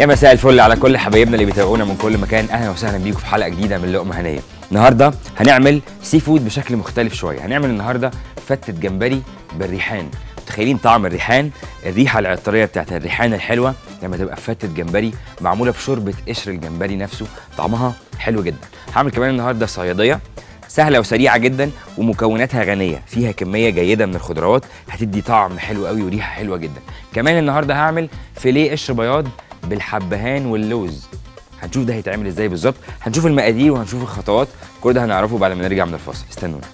يا مساء الفل على كل حبايبنا اللي بيتابعونا من كل مكان. أهلا وسهلا بيكم في حلقة جديدة من لقمة هنية. النهارده هنعمل seafood بشكل مختلف شوية. هنعمل النهارده فتة جمبري بالريحان. متخيلين طعم الريحان؟ الريحة العطرية بتاعت الريحان الحلوة لما تبقى فتة جمبري معمولة بشوربة قشر الجمبري نفسه. طعمها حلو جدا. هعمل كمان النهارده صيادية. سهلة وسريعة جدا ومكوناتها غنية. فيها كمية جيدة من الخضروات. هتدي طعم حلو قوي وريحة حلوة جدا. كمان النهارده هعمل فيليه قشر بياض بالحبهان واللوز. هنشوف ده هيتعمل إزاي بالظبط. هنشوف المقادير وهنشوف الخطوات. كل ده هنعرفه بعد ما نرجع من الفاصل. استنونا.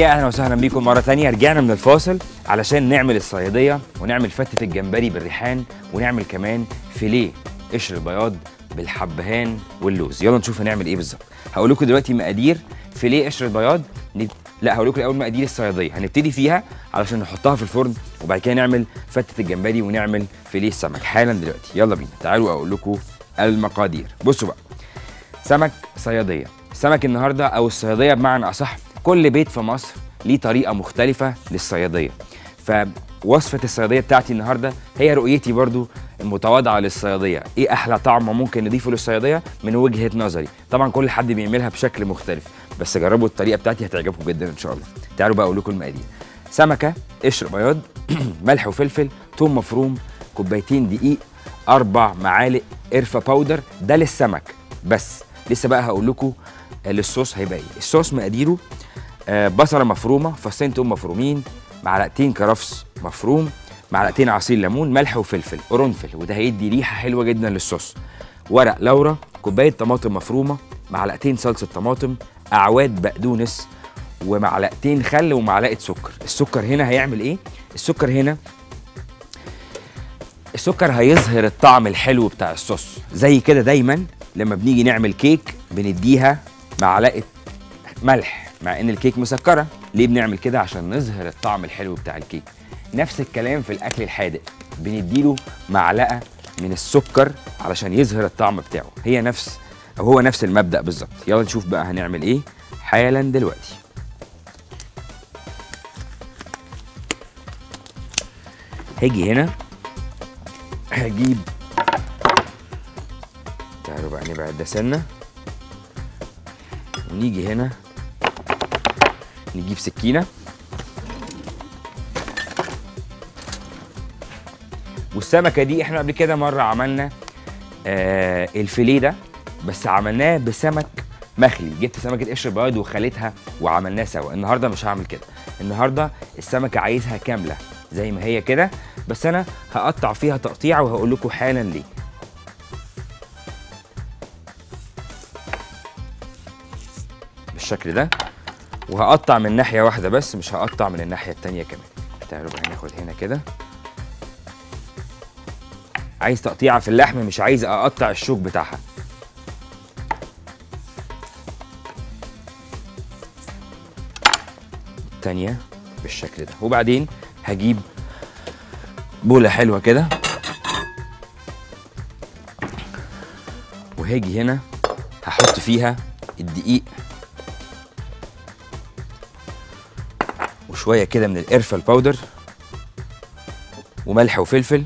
يا أهلا وسهلا بيكم مرة ثانية. رجعنا من الفاصل علشان نعمل الصيادية ونعمل فتة الجمبري بالريحان ونعمل كمان فيليه قشر البياض بالحبهان واللوز. يلا نشوف هنعمل إيه بالظبط. هقول لكم دلوقتي مقادير فيليه قشر البياض. لا هقول لكم الأول مقادير الصيادية. هنبتدي فيها علشان نحطها في الفرن وبعد كده نعمل فتة الجمبري ونعمل فيليه السمك. حالا دلوقتي. يلا بينا. تعالوا أقول لكم المقادير. بصوا بقى. سمك صيادية. سمك النهارده أو الصيادية بمعنى أصح كل بيت في مصر ليه طريقة مختلفة للصيادية. فوصفة الصيادية بتاعتي النهارده هي رؤيتي برضو المتواضعة للصيادية. إيه أحلى طعم ممكن نضيفه للصيادية؟ من وجهة نظري. طبعا كل حد بيعملها بشكل مختلف بس جربوا الطريقة بتاعتي هتعجبكم جدا إن شاء الله. تعالوا بقى أقول لكم المقادير. سمكة قشر بياض ملح وفلفل ثوم مفروم كوبايتين دقيق أربع معالق قرفة باودر ده للسمك. بس لسه بقى هقول لكم للصوص هيبقى إيه. الصوص مقاديره آه بصله مفرومة فصين توم مفرومين معلقتين كرفس مفروم معلقتين عصير ليمون ملح وفلفل قرنفل. وده هيدي ريحة حلوة جدا للصوص. ورق لورا كوباية طماطم مفرومة معلقتين صلصة طماطم أعواد بقدونس ومعلقتين خل ومعلقة سكر. السكر هنا هيعمل إيه؟ السكر هنا السكر هيظهر الطعم الحلو بتاع الصوص. زي كده دايما لما بنيجي نعمل كيك بنديها معلقة ملح. مع إن الكيك مسكرة. ليه بنعمل كده؟ عشان نظهر الطعم الحلو بتاع الكيك. نفس الكلام في الأكل الحادق. بنديله معلقة من السكر علشان يظهر الطعم بتاعه. هي نفس أو هو نفس المبدأ بالظبط. يلا نشوف بقى هنعمل إيه حالا دلوقتي. هاجي هنا. هجيب تعالوا بقى نبعد ده سنة. ونيجي هنا. نجيب سكينة. والسمكة دي إحنا قبل كده مرة عملنا آه الفيليه ده بس عملناه بسمك مخلي. جبت سمكة قشر بياض وخليتها وعملناه سوا. النهاردة مش هعمل كده. النهاردة السمكة عايزها كاملة زي ما هي كده بس أنا هقطع فيها تقطيع وهقول لكم حالا ليه. بالشكل ده. وهقطع من ناحية واحدة بس مش هقطع من الناحية التانية كمان. تعالوا بقى ناخد هنا كده. عايز تقطيعة في اللحم مش عايز أقطع الشوك بتاعها. التانية بالشكل ده. وبعدين هجيب بولة حلوة كده. وهاجي هنا هحط فيها الدقيق. وشويه كده من القرفه الباودر وملح وفلفل.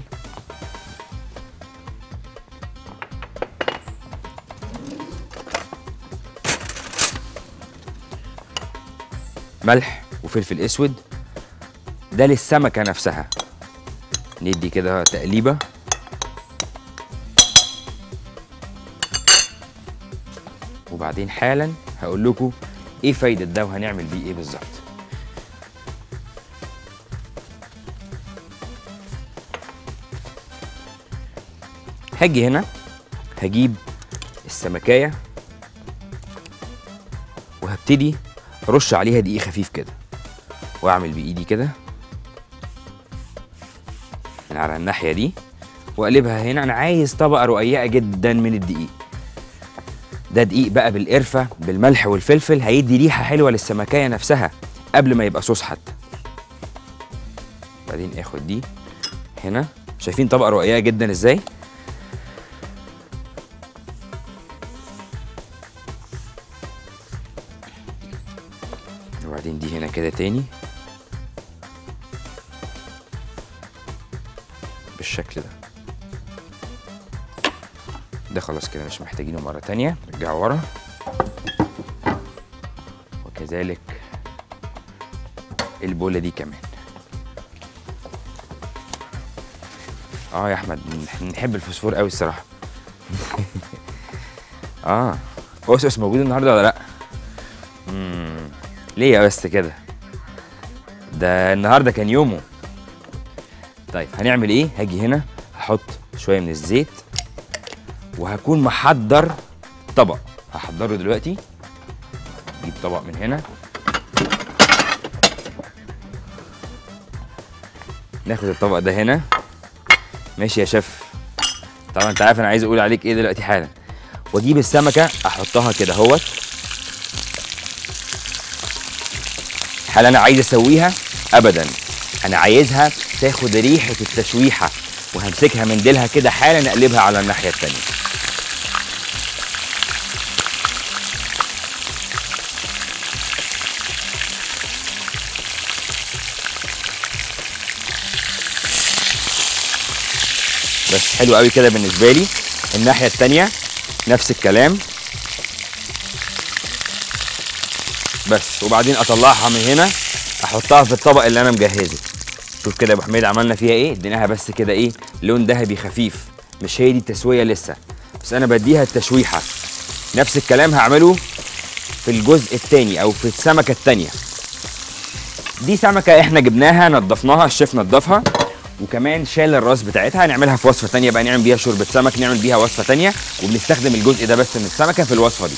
ملح وفلفل أسود. ده للسمكة نفسها. ندي كده تقليبة. وبعدين حالا هقول لكم إيه فايدة ده وهنعمل بيه إيه بالظبط. هاجي هنا هجيب السمكاية وهبتدي أرش عليها دقيق خفيف كده وأعمل بإيدي كده من على الناحية دي وأقلبها هنا. أنا عايز طبقة رقيقة جدا من الدقيق. ده دقيق بقى بالقرفة بالملح والفلفل هيدي ريحة حلوة للسمكيه نفسها قبل ما يبقى صوص حتى. بعدين آخد دي هنا. شايفين طبقة رقيقة جدا إزاي؟ تانية نرجعه ورا وكذلك البولة دي كمان آه يا أحمد نح- نحب الفوسفور قوي الصراحة آه اوسوس موجود النهارده ولا لأ؟ مم. ليه بس كده؟ ده النهارده كان يومه طيب هنعمل إيه؟ هاجي هنا هحط شوية من الزيت وهكون محضر طبق. هحضره دلوقتي. أجيب طبق من هنا. ناخد الطبق ده هنا. ماشي يا شيف. طبعا أنت عارف أنا عايز أقول عليك إيه دلوقتي حالا. وأجيب السمكة أحطها كده أهوت. هل أنا عايز أسويها ابدا. أنا عايزها تاخد ريحة التشويحة وهمسكها من ديلها كده حالا أقلبها على الناحية التانية. بس حلو قوي كده بالنسبة لي. الناحية التانية نفس الكلام. بس وبعدين أطلعها من هنا أحطها في الطبق اللي أنا مجهزه. شوف كده يا أبو حميد عملنا فيها إيه؟ اديناها بس كده إيه لون ذهبي خفيف مش هي دي التسوية لسه. بس أنا بديها التشويحة. نفس الكلام هعمله في الجزء الثاني أو في السمكة الثانية دي سمكة إحنا جبناها نضفناها الشيف نضفها. وكمان شال الراس بتاعتها. هنعملها في وصفة تانية بقى. نعمل بيها شوربة سمك نعمل بيها وصفة تانية وبنستخدم الجزء ده بس من السمكة في الوصفة دي.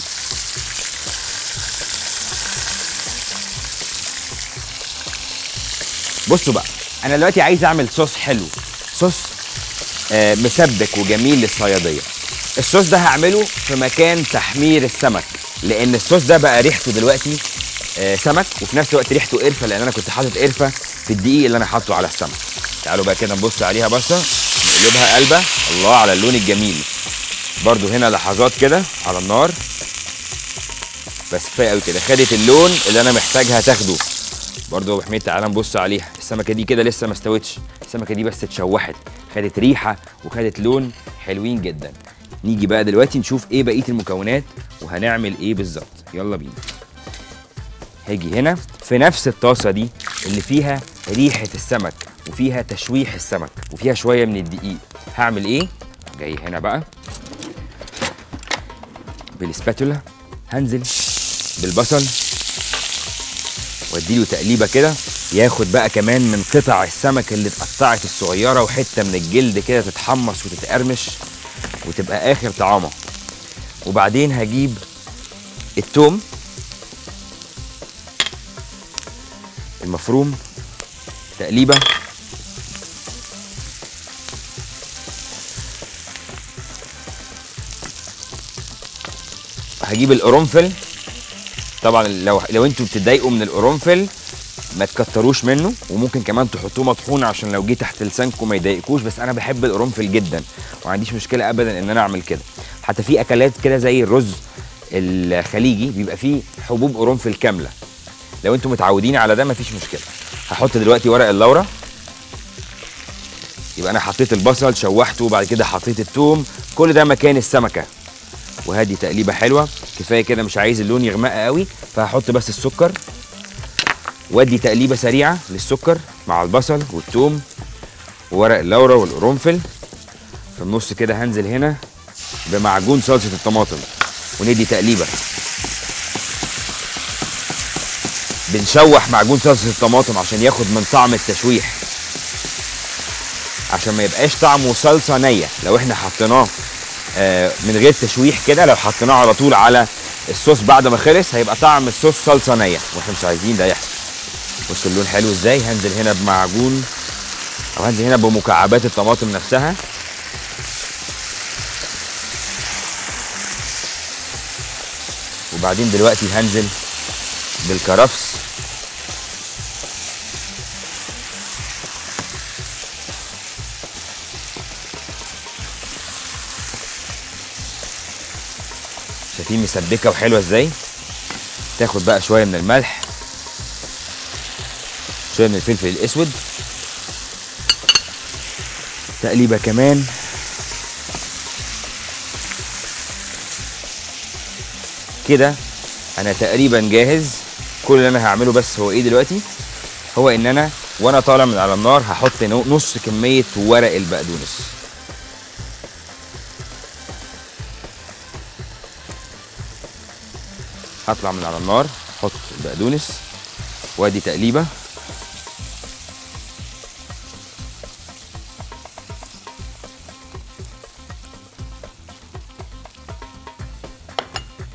بصوا بقى أنا دلوقتي عايز أعمل صوص حلو. صوص آه مسبك وجميل للصيادية. الصوص ده هعمله في مكان تحمير السمك لأن الصوص ده بقى ريحته دلوقتي آه سمك وفي نفس الوقت ريحته قرفة لأن أنا كنت حاطط قرفة في الدقيق اللي أنا حاطه على السمك. تعالوا بقى كده نبص عليها بصة. نقلبها قلبة. الله على اللون الجميل. برضو هنا لحظات كده على النار. بس كفاية قوي كده. خدت اللون اللي أنا محتاجها تاخده. برضو يا أبو حميد تعالى نبص عليها. السمكة دي كده لسه ما استوتش. السمكة دي بس اتشوحت. خدت ريحة وخدت لون حلوين جدا. نيجي بقى دلوقتي نشوف إيه بقية المكونات وهنعمل إيه بالظبط. يلا بينا. هاجي هنا في نفس الطاسة دي اللي فيها ريحة السمك. وفيها تشويح السمك وفيها شوية من الدقيق. هعمل إيه؟ جاي هنا بقى. بالسباتولا. هنزل بالبصل. وأديله تقليبة كده. ياخد بقى كمان من قطع السمك اللي اتقطعت الصغيرة وحتة من الجلد كده تتحمص وتتقرمش وتبقى آخر طعامه. وبعدين هجيب التوم. المفروم. تقليبة. هجيب القرنفل. طبعا لو لو أنتوا بتتضايقوا من القرنفل ما تكتروش منه وممكن كمان تحطوه مطحون عشان لو جه تحت لسانكم ما يضايقكوش. بس أنا بحب القرنفل جدا وما عنديش مشكلة ابدا إن أنا أعمل كده. حتى في أكلات كده زي الرز الخليجي بيبقى فيه حبوب قرنفل كاملة. لو أنتوا متعودين على ده مفيش مشكلة. هحط دلوقتي ورق اللورا. يبقى أنا حطيت البصل شوحته وبعد كده حطيت الثوم كل ده مكان السمكة. وهدي تقليبة حلوة. كفاية كده مش عايز اللون يغمق قوي فهحط بس السكر. وادي تقليبة سريعة للسكر مع البصل والثوم وورق اللورا والقرنفل. في النص كده هنزل هنا بمعجون صلصة الطماطم. وندي تقليبة. بنشوح معجون صلصة الطماطم عشان ياخد من طعم التشويح. عشان ما يبقاش طعمه صلصة نية لو إحنا حطيناه. من غير تشويح كده لو حطيناه على طول على الصوص بعد ما خلص هيبقى طعم الصوص صلصة نية. وإحنا مش عايزين ده يحصل. بص اللون حلو إزاي؟ هنزل هنا بمعجون أو هنزل هنا بمكعبات الطماطم نفسها. وبعدين دلوقتي هنزل بالكرفس. شايفين مسبكه وحلوة إزاي؟ تاخد بقى شوية من الملح شوية من الفلفل الأسود تقليبة كمان. كده أنا تقريبا جاهز. كل اللي أنا هعمله بس هو إيه دلوقتي؟ هو إن أنا وأنا طالع من على النار هحط نص كمية ورق البقدونس. هطلع من على النار أحط البقدونس وادي تقليبة.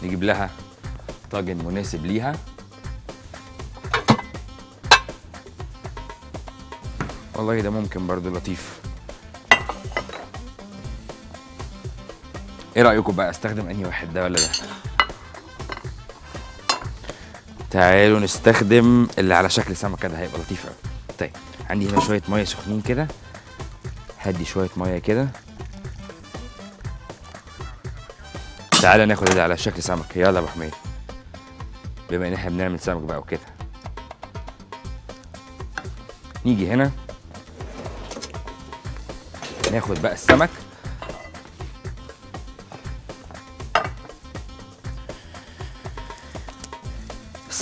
نجيب لها طاجن مناسب ليها. والله ده ممكن برضو لطيف. إيه رأيكم بقى؟ استخدم انهي واحد ده ولا ده؟ تعالوا نستخدم اللي على شكل سمكة ده هيبقى لطيف قوي طيب عندي هنا شوية مية سخنين كده. هدي شوية مية كده. تعالى ناخد اللي على شكل سمك يلا يا أبو حميد. بما إن إحنا بنعمل سمك بقى وكده. نيجي هنا. ناخد بقى السمك.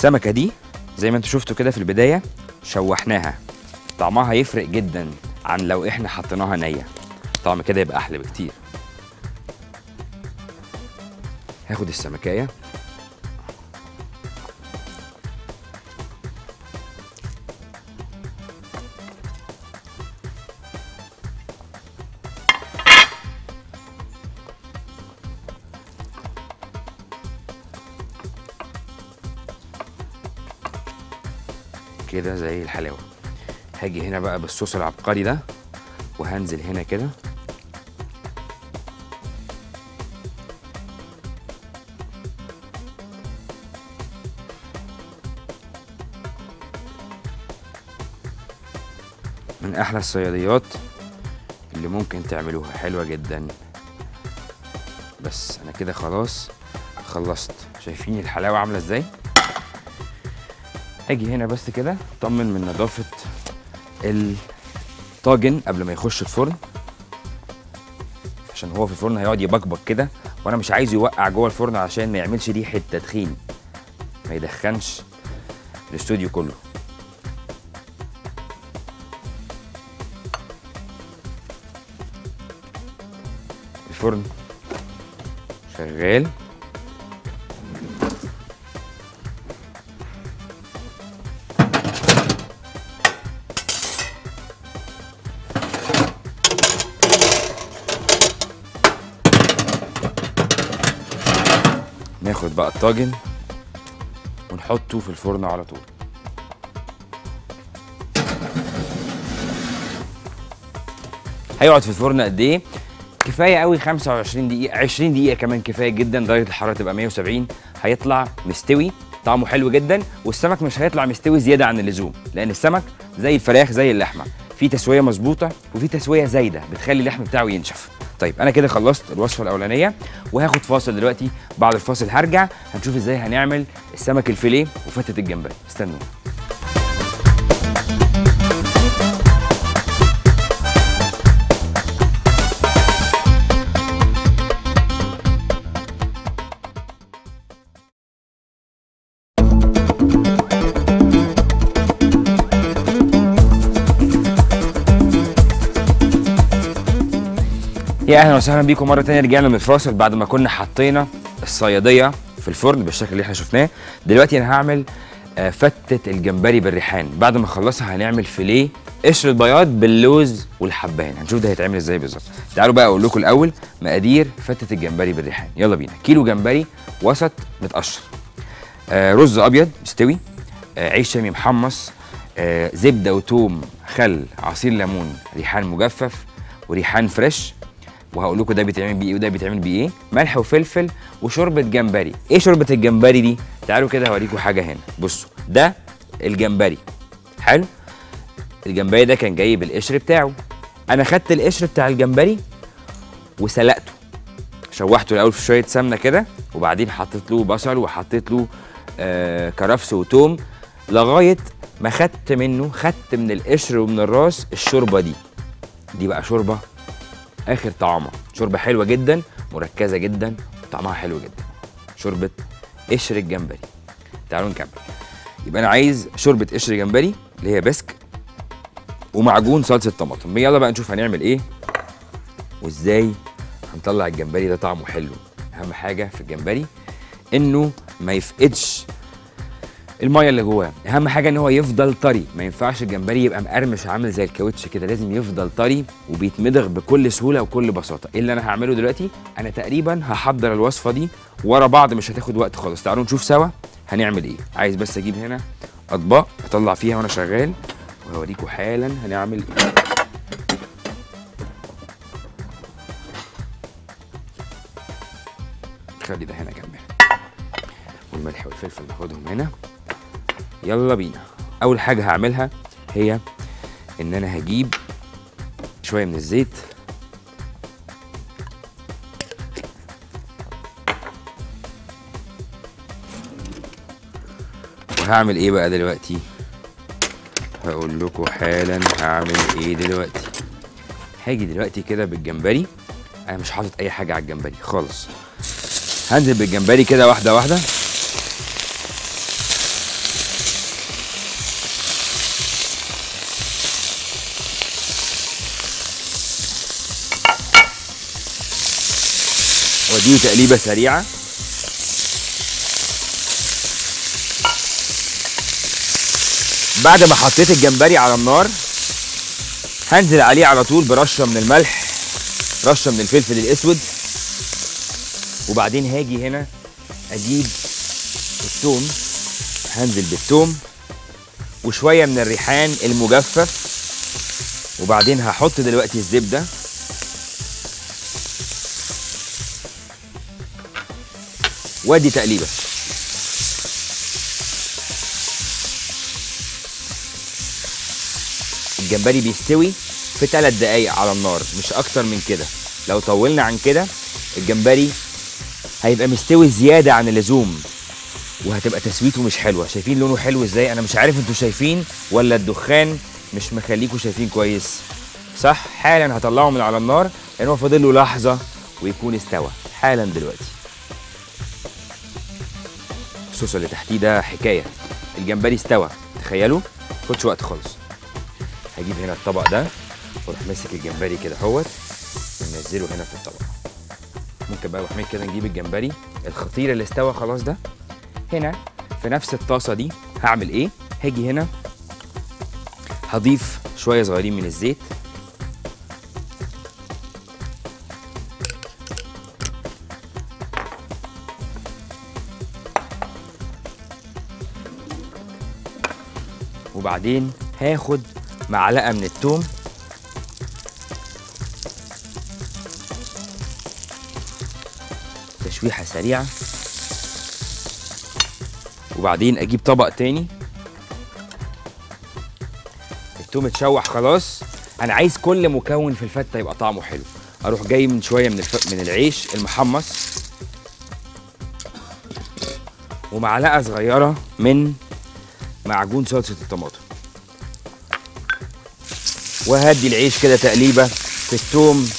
السمكة دي زي ما أنتوا شفتوا كده في البداية شوحناها. طعمها هيفرق جدا عن لو إحنا حطيناها نية. طعم كده يبقى أحلى بكتير. هاخد السمكية زي الحلاوة؟ هاجي هنا بقى بالصوص العبقري ده وهنزل هنا كده. من أحلى الصياديات اللي ممكن تعملوها حلوة جدا. بس أنا كده خلاص خلصت. شايفين الحلاوة عاملة إزاي؟ أجي هنا بس كده اطمن من نظافة الطاجن قبل ما يخش الفرن. عشان هو في الفرن هيقعد يبكبك كده وأنا مش عايزه يوقع جوه الفرن عشان ما يعملش ريحة تدخين. ما يدخنش الاستوديو كله. الفرن شغال. بقى الطاجن ونحطه في الفرن على طول. هيقعد في الفرن قد إيه؟ كفاية قوي 25 دقيقة 20 دقيقة كمان كفاية جدا درجة الحرارة تبقى 170 هيطلع مستوي طعمه حلو جدا والسمك مش هيطلع مستوي زيادة عن اللزوم لأن السمك زي الفراخ زي اللحمة في تسوية مظبوطة وفي تسوية زايدة بتخلي اللحم بتاعه ينشف. طيب أنا كده خلصت الوصفة الأولانية وهاخد فاصل دلوقتي بعد الفاصل هرجع هنشوف إزاي هنعمل السمك الفيليه وفتة الجمبري. استنوا يا أهلا وسهلا بيكم مرة تانية. رجعنا من الفاصل بعد ما كنا حطينا الصيادية في الفرن بالشكل اللي إحنا شفناه. دلوقتي أنا هعمل آه، فتة الجمبري بالريحان. بعد ما اخلصها هنعمل فيليه قشر البياض باللوز والحبهان. هنشوف ده هيتعمل إزاي بالظبط. تعالوا بقى أقول لكم الأول مقادير فتة الجمبري بالريحان. يلا بينا. كيلو جمبري وسط متقشر. آه، رز أبيض مستوي. آه، عيش شامي محمص. آه، زبدة وتوم خل عصير ليمون ريحان مجفف وريحان فريش. وهقول لكم ده بيتعمل بيه إيه وده بيتعمل بيه إيه. ملح وفلفل وشوربة جمبري. إيه شوربة الجمبري دي؟ تعالوا كده هوريكم حاجة هنا. بصوا ده الجمبري. حلو؟ الجمبري ده كان جاي بالقشر بتاعه. أنا خدت القشر بتاع الجمبري وسلقته. شوحته الأول في شوية سمنة كده وبعدين حطيت له بصل وحطيت له آه كرفس وتوم لغاية ما خدت منه خدت من القشر ومن الراس الشوربة دي. دي بقى شوربة آخر طعامها شوربة حلوة جدا مركزة جدا وطعمها حلو جدا. شوربة قشر الجمبري. تعالوا نكمل. يبقى أنا عايز شوربة قشر جمبري اللي هي بسك ومعجون صلصة طماطم. يلا بقى نشوف هنعمل إيه وإزاي هنطلع الجمبري ده طعمه حلو. أهم حاجة في الجمبري إنه ما يفقدش الميه اللي جواه. أهم حاجة إن هو يفضل طري. ما ينفعش الجمبري يبقى مقرمش عامل زي الكاوتش كده. لازم يفضل طري وبيتمضغ بكل سهولة وكل بساطة. إيه اللي أنا هعمله دلوقتي؟ أنا تقريبا هحضر الوصفة دي ورا بعض مش هتاخد وقت خالص. تعالوا نشوف سوا هنعمل إيه. عايز بس أجيب هنا أطباق أطلع فيها وأنا شغال. وهوريكم حالا هنعمل إيه. خلي ده هنا جنبنا. والملح والفلفل ناخدهم هنا. يلا بينا. أول حاجة هعملها هي إن أنا هجيب شوية من الزيت. وهعمل إيه بقى دلوقتي؟ هقول لكم حالا هعمل إيه دلوقتي. هاجي دلوقتي كده بالجمبري. أنا مش حاطط أي حاجة على الجمبري خالص. هنزل بالجمبري كده واحدة واحدة. واديله تقليبة سريعة. بعد ما حطيت الجمبري على النار هنزل عليه على طول برشة من الملح رشة من الفلفل الأسود. وبعدين هاجي هنا أجيب الثوم. هنزل بالثوم وشوية من الريحان المجفف. وبعدين هحط دلوقتي الزبدة. وادي تقليبة. الجمبري بيستوي في ثلاث دقايق على النار مش أكتر من كده. لو طولنا عن كده الجمبري هيبقى مستوي زيادة عن اللزوم وهتبقى تسويته مش حلوة. شايفين لونه حلو إزاي؟ أنا مش عارف أنتوا شايفين ولا الدخان مش مخليكوا شايفين كويس. صح؟ حالا هطلعه من على النار لأن هو فاضل له لحظة ويكون استوى. حالا دلوقتي. الصوص اللي تحتيه ده حكاية. الجمبري استوى. تخيلوا؟ خدش وقت خالص. هجيب هنا الطبق ده وأروح ماسك الجمبري كده أهوت وننزله هنا في الطبق. ممكن بقى وحميد كده نجيب الجمبري الخطير اللي استوى خلاص ده. هنا في نفس الطاسة دي هعمل إيه؟ هاجي هنا هضيف شوية صغيرين من الزيت. وبعدين هاخد معلقة من التوم. تشويحة سريعة. وبعدين أجيب طبق تاني. التوم اتشوح خلاص. أنا عايز كل مكون في الفتة يبقى طعمه حلو. أروح جاي من شوية من الف... من العيش المحمص. ومعلقة صغيرة من معجون صلصة الطماطم. وهدي العيش كده تقليبة في التوم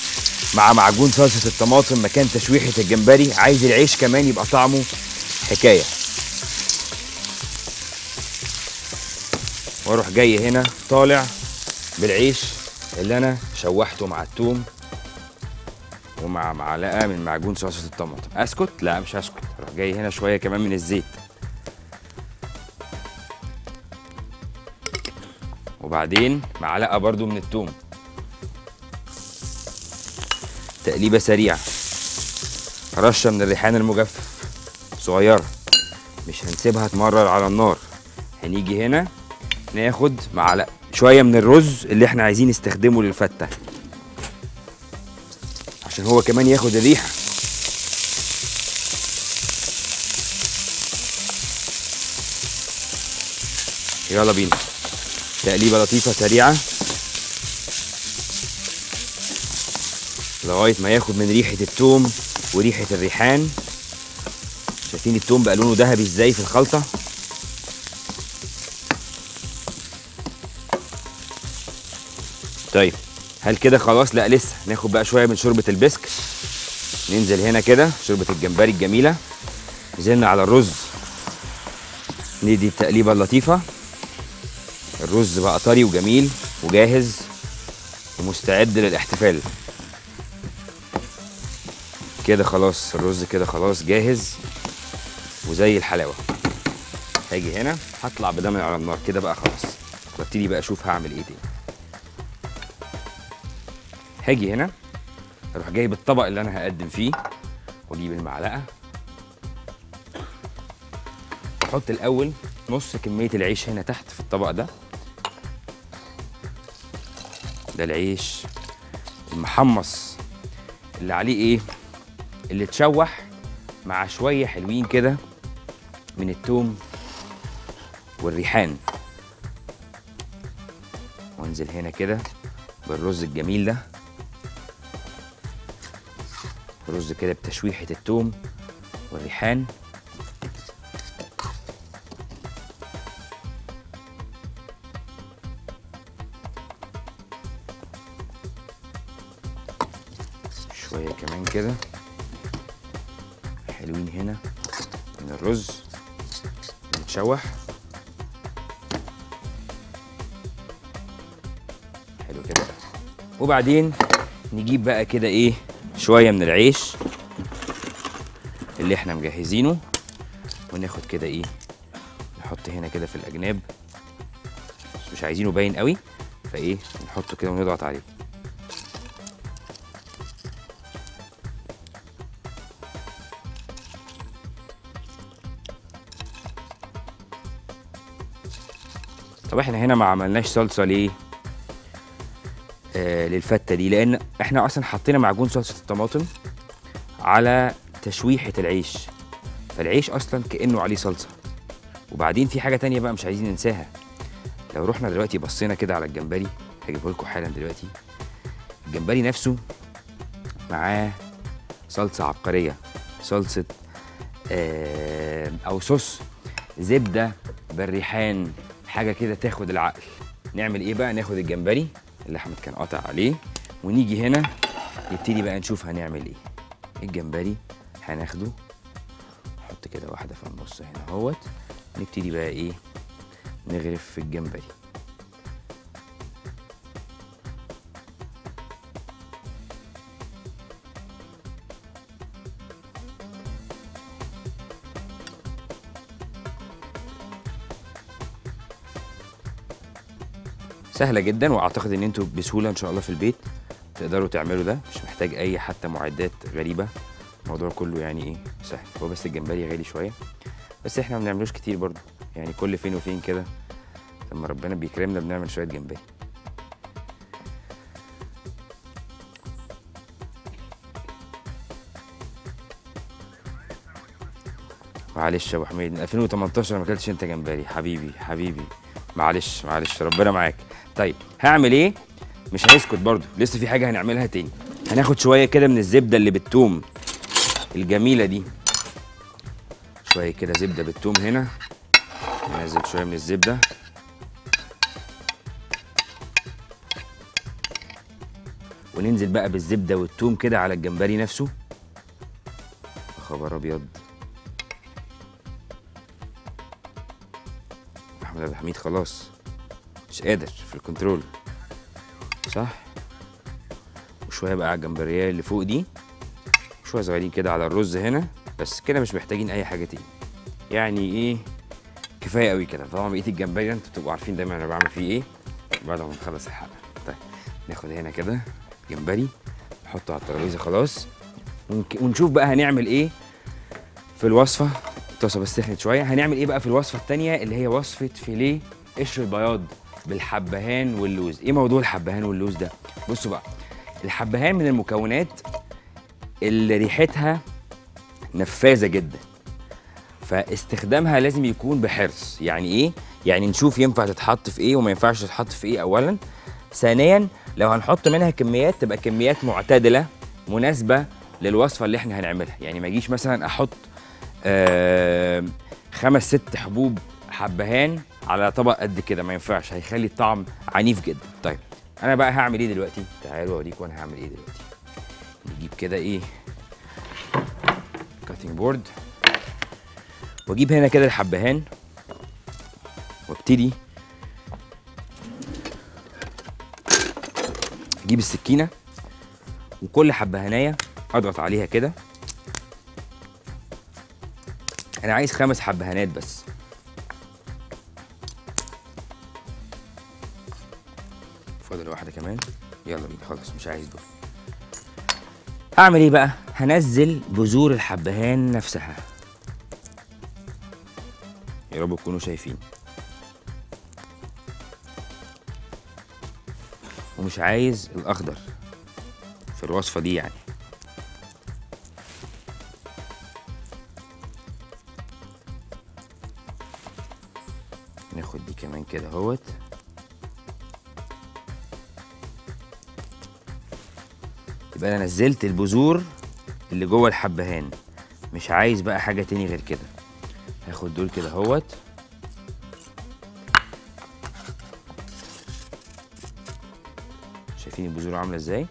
مع معجون صلصة الطماطم مكان تشويحة الجمبري. عايز العيش كمان يبقى طعمه حكاية. وأروح جاي هنا طالع بالعيش اللي أنا شوحته مع التوم ومع معلقة من معجون صلصة الطماطم. أسكت؟ لا مش هسكت. أروح جاي هنا شوية كمان من الزيت. وبعدين معلقة برضو من التوم. تقليبة سريعة. رشة من الريحان المجفف. صغيرة. مش هنسيبها تمرر على النار. هنيجي هنا ناخد معلقة شوية من الرز اللي إحنا عايزين نستخدمه للفتة. عشان هو كمان ياخد الريحة. يلا بينا. تقليبة لطيفة سريعة. لغاية ما ياخد من ريحة التوم وريحة الريحان. شايفين التوم بقى لونه ذهبي إزاي في الخلطة؟ طيب هل كده خلاص؟ لا لسه. ناخد بقى شوية من شوربة البسك. ننزل هنا كده شوربة الجمبري الجميلة. نزلنا على الرز. ندي التقليبة اللطيفة. الرز بقى طري وجميل وجاهز ومستعد للاحتفال. كده خلاص الرز كده خلاص جاهز وزي الحلاوة. هاجي هنا هطلع بده من على النار كده بقى خلاص. وابتدي بقى أشوف هعمل إيه تاني. هاجي هنا أروح جايب الطبق اللي أنا هقدم فيه وأجيب المعلقة. واحط الأول نص كمية العيش هنا تحت في الطبق ده. ده العيش المحمص. اللي عليه إيه؟ اللي اتشوح مع شوية حلوين كده من التوم والريحان. وانزل هنا كده بالرز الجميل ده. رز كده بتشويحة التوم والريحان. كده. حلوين هنا. من الرز. المتشوح حلو كده. وبعدين نجيب بقى كده إيه شوية من العيش اللي إحنا مجهزينه. وناخد كده إيه نحط هنا كده في الأجناب. بس مش عايزينه باين قوي. فايه نحطه كده ونضغط عليه. إحنا هنا ما عملناش صلصة ليه؟ آه للفتة دي. لأن إحنا أصلا حطينا معجون صلصة الطماطم على تشويحة العيش. فالعيش أصلا كأنه عليه صلصة. وبعدين في حاجة تانية بقى مش عايزين ننساها. لو رحنا دلوقتي بصينا كده على الجمبري هجيبه لكم حالا دلوقتي. الجمبري نفسه معاه صلصة عبقرية صلصة آه أو صوص زبدة بالريحان. حاجة كده تاخد العقل. نعمل إيه بقى؟ ناخد الجمبري اللي أحمد كان قاطع عليه ونيجي هنا نبتدي بقى نشوف هنعمل إيه. الجمبري هناخده. نحط كده واحدة في النص هنا أهوت. نبتدي بقى إيه؟ نغرف في الجمبري. سهلة جدا وأعتقد إن أنتوا بسهولة إن شاء الله في البيت تقدروا تعملوا ده مش محتاج أي حتى معدات غريبة. الموضوع كله يعني إيه سهل. هو بس الجمبري غالي شوية بس إحنا ما بنعملوش كتير برضو يعني كل فين وفين كده. لما ربنا بيكرمنا بنعمل شوية جمبري. معلش يا أبو حميد من 2018 ما أكلتش أنت جمبري. حبيبي حبيبي. معلش معلش. ربنا معاك. طيب هعمل إيه؟ مش هنسكت برضو لسه في حاجة هنعملها تاني. هناخد شوية كده من الزبدة اللي بالثوم الجميلة دي. شوية كده زبدة بالثوم هنا. ننزل شوية من الزبدة. وننزل بقى بالزبدة والثوم كده على الجمبري نفسه. خبر أبيض. احمد عبد الحميد خلاص. مش قادر في الكنترول. صح؟ وشوية بقى على الجمبرية اللي فوق دي شوية صغيرين كده على الرز هنا بس كده مش محتاجين أي حاجة تاني. يعني إيه؟ كفاية قوي كده. طبعا بقيه الجمبري أنتوا بتبقوا عارفين دايما أنا بعمل فيه إيه بعد ما نخلص الحلقة. طيب ناخد هنا كده جمبري نحطه على الترابيزة خلاص ونشوف بقى هنعمل إيه في الوصفة. الطاسه بس سخنت شوية. هنعمل إيه بقى في الوصفة الثانية اللي هي وصفة فيليه قشر البياض؟ بالحبهان واللوز. إيه موضوع الحبهان واللوز ده؟ بصوا بقى الحبهان من المكونات اللي ريحتها نفاذة جدا. فاستخدامها لازم يكون بحرص. يعني إيه؟ يعني نشوف ينفع تتحط في إيه وما ينفعش تتحط في إيه. اولا ثانيا لو هنحط منها كميات تبقى كميات معتدلة مناسبة للوصفة اللي إحنا هنعملها. يعني ما اجيش مثلا أحط آه خمس ست حبوب حبهان على طبق قد كده ما ينفعش هيخلي الطعم عنيف جدا. طيب أنا بقى هعمل إيه دلوقتي؟ تعالوا اوريكم أنا هعمل إيه دلوقتي. نجيب كده إيه؟ cutting board وأجيب هنا كده الحبهان وأبتدي أجيب السكينة وكل حبهانية أضغط عليها كده. أنا عايز خمس حبهانات بس. كمان يلا بينا خلاص مش عايز دول. هعمل إيه بقى؟ هنزل بذور الحبهان نفسها. يا رب تكونوا شايفين. ومش عايز الأخضر في الوصفة دي يعني. يبقى أنا نزلت البذور اللي جوه الحبهان. مش عايز بقى حاجة تاني غير كده. هاخد دول كده اهوت. شايفين البذور عاملة إزاي؟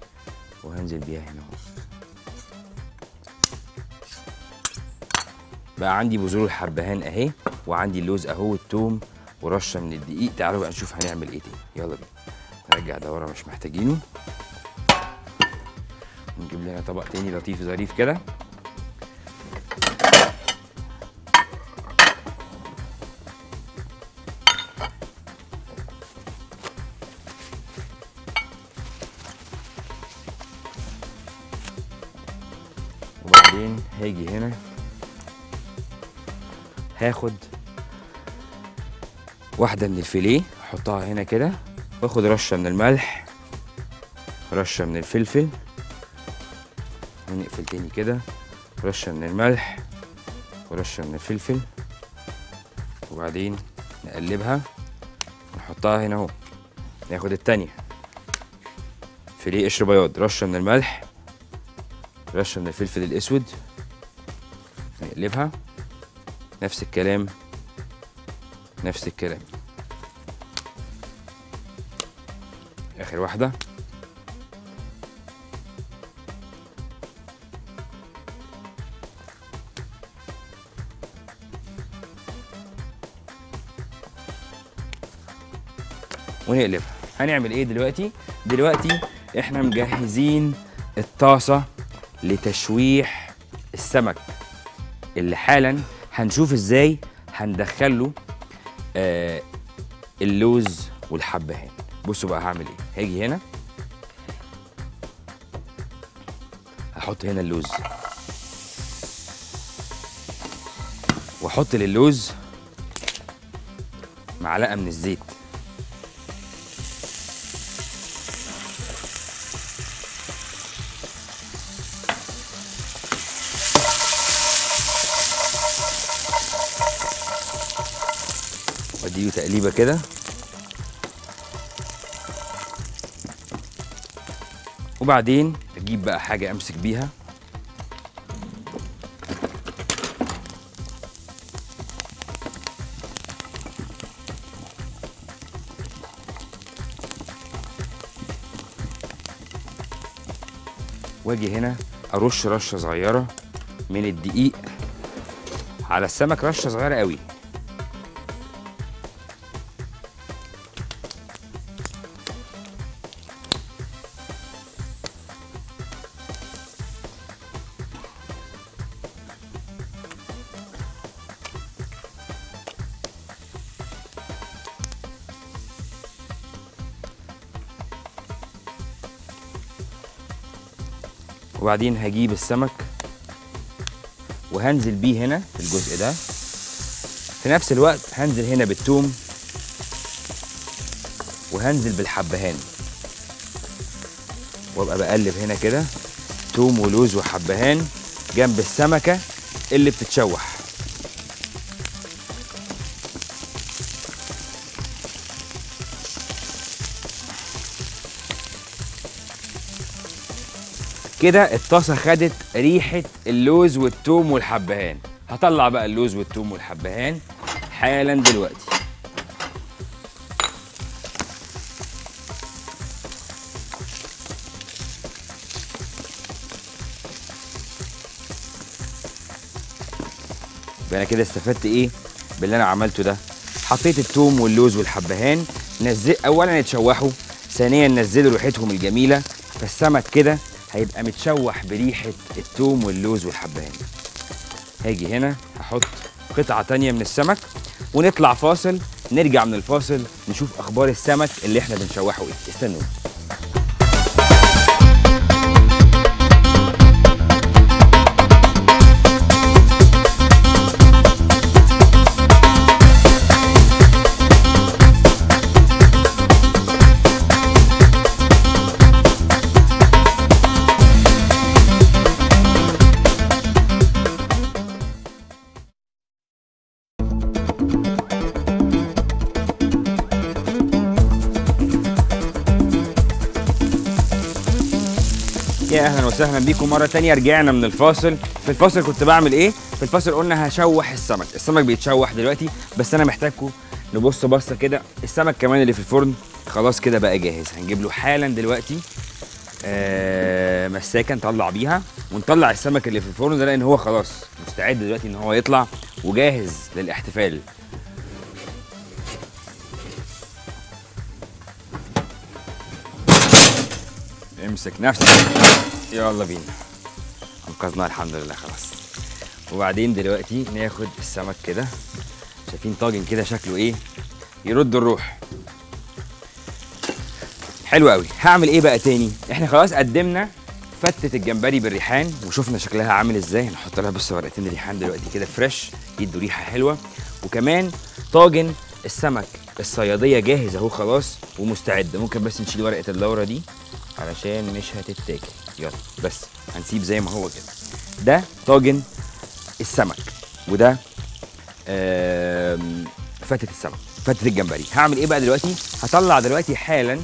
وهنزل بيها هنا اهو. بقى عندي بذور الحبهان اهي وعندي اللوز اهو والثوم ورشة من الدقيق. تعالوا بقى نشوف هنعمل إيه تاني. يلا بينا. نرجع ده ورا مش محتاجينه لنا طبق تاني لطيف ظريف كده. وبعدين هاجي هنا. هاخد واحدة من الفيليه أحطها هنا كده. واخد رشة من الملح رشة من الفلفل. ونقفل تاني كده. رشة من الملح ورشة من الفلفل. وبعدين نقلبها نحطها هنا اهو. ناخد التانية. فيليه قشر بياض. رشة من الملح رشة من الفلفل الأسود. نقلبها. نفس الكلام نفس الكلام. آخر واحدة. ونقلبها هنعمل إيه دلوقتي؟ دلوقتي إحنا مجهزين الطاسة لتشويح السمك اللي حالا هنشوف إزاي هندخله آه اللوز والحبهان. بصوا بقى هعمل إيه. هاجي هنا. هحط هنا اللوز. وأحط للوز معلقة من الزيت. كده. وبعدين أجيب بقى حاجة امسك بيها. واجي هنا ارش رشة صغيرة من الدقيق على السمك رشة صغيرة قوي. وبعدين هجيب السمك وهنزل بيه هنا في الجزء ده. في نفس الوقت هنزل هنا بالثوم وهنزل بالحبهان. وأبقى بقلب هنا كده توم ولوز وحبهان جنب السمكة اللي بتتشوح. كده الطاسة خدت ريحة اللوز والثوم والحبهان. هطلع بقى اللوز والثوم والحبهان حالا دلوقتي. يبقى أنا كده استفدت إيه باللي أنا عملته ده؟ حطيت الثوم واللوز والحبهان نزل اولا يتشوحوا ثانيا نزلوا ريحتهم الجميلة فالسمك كده هيبقى متشوح بريحة الثوم واللوز والحبهان. هاجي هنا هحط قطعة تانية من السمك ونطلع فاصل نرجع من الفاصل نشوف أخبار السمك اللي إحنا بنشوحه إيه. استنوا يا أهلا وسهلا بيكم مرة تانية. رجعنا من الفاصل. في الفاصل كنت بعمل إيه؟ في الفاصل قلنا هشوح السمك. السمك بيتشوح دلوقتي بس أنا محتاجكم نبص بصة كده. السمك كمان اللي في الفرن خلاص كده بقى جاهز. هنجيب له حالا دلوقتي آه مساكه نطلع بيها. ونطلع السمك اللي في الفرن ده لأن هو خلاص مستعد دلوقتي إن هو يطلع وجاهز للاحتفال. امسك نفسك. يلا بينا. انقذناه الحمد لله خلاص. وبعدين دلوقتي ناخد السمك كده. شايفين طاجن كده شكله إيه؟ يرد الروح. حلو قوي. هعمل إيه بقى تاني؟ إحنا خلاص قدمنا فتة الجمبري بالريحان وشفنا شكلها عامل إزاي. هنحط لها بس ورقتين ريحان دلوقتي كده فريش يدوا ريحة حلوة. وكمان طاجن السمك الصيادية جاهز اهو خلاص ومستعد. ممكن بس نشيل ورقة اللورا دي. علشان مش هتتاكل. يلا. بس هنسيب زي ما هو كده. ده طاجن السمك وده فتة السمك فتة الجمبري. هعمل إيه بقى دلوقتي؟ هطلع دلوقتي حالا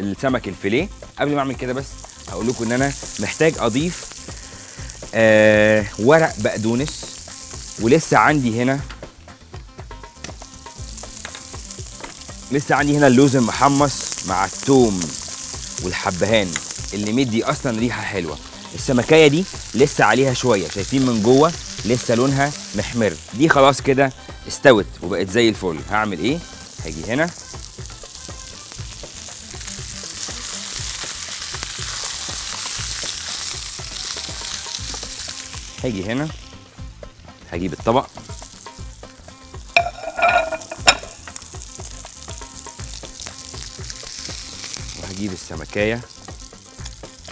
السمك الفيليه. قبل ما أعمل كده بس هقول لكم إن أنا محتاج أضيف آه ورق بقدونس ولسه عندي هنا لسه عندي هنا اللوز المحمص مع الثوم والحبهان اللي مدي أصلا ريحة حلوة. السمكية دي لسه عليها شوية شايفين من جوه لسه لونها محمر. دي خلاص كده استوت وبقت زي الفل. هعمل إيه؟ هاجي هنا. هاجي هنا. هجيب الطبق. وهجيب السمكية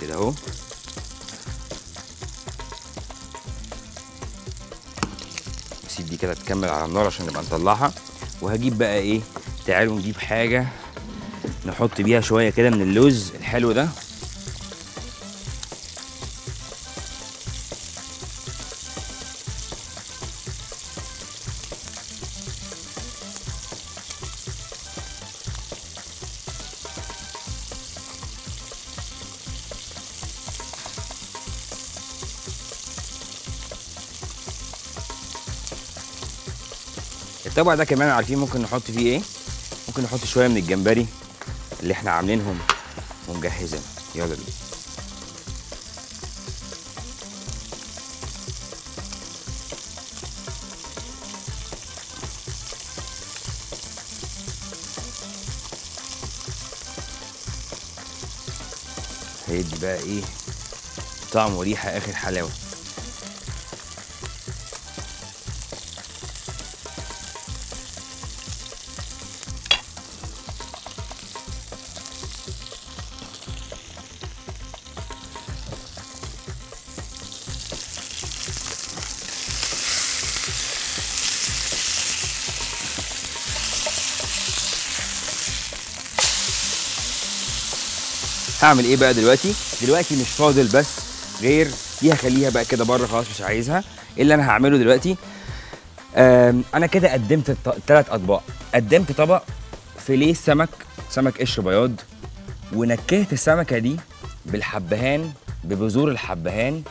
كده اهو. نسيب دي كده تكمل على النار عشان نبقى نطلعها. وهجيب بقى إيه تعالوا نجيب حاجة نحط بيها شوية كده من اللوز الحلو ده. الطبق ده كمان عارفين ممكن نحط فيه إيه؟ ممكن نحط شوية من الجمبري اللي إحنا عاملينهم ومجهزين يلا بينا. هيدي بقى إيه؟ طعم وريحه آخر حلاوة. هعمل إيه بقى دلوقتي؟ دلوقتي مش فاضل بس غير دي هخليها بقى كده بره خلاص مش عايزها. إيه اللي أنا هعمله دلوقتي؟ أنا كده قدمت الثلاث أطباق. قدمت طبق فيليه سمك سمك قشر بياض ونكهت السمكة دي بالحبهان ببذور الحبهان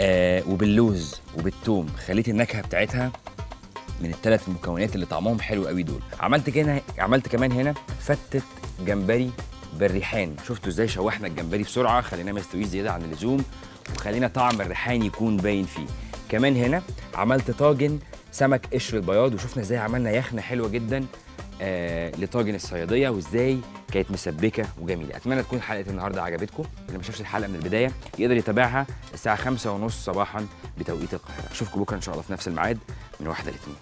آه وباللوز وبالثوم. خليت النكهة بتاعتها من الثلاث مكونات اللي طعمهم حلو قوي دول. عملت كده عملت كمان هنا فتة جمبري بالريحان. شفتوا إزاي شوحنا الجمبري بسرعة؟ خليناه ما يستويش زيادة عن اللزوم وخلينا طعم الريحان يكون باين فيه. كمان هنا عملت طاجن سمك قشر البياض وشفنا إزاي عملنا يخنة حلوة جدا آه لطاجن الصيادية وازاي كانت مسبكة وجميلة. أتمنى تكون حلقة النهارده عجبتكم. اللي ما شافش الحلقة من البداية يقدر يتابعها الساعة 5:30 صباحا بتوقيت القاهرة. أشوفكم بكرة إن شاء الله في نفس الميعاد من واحدة ل 2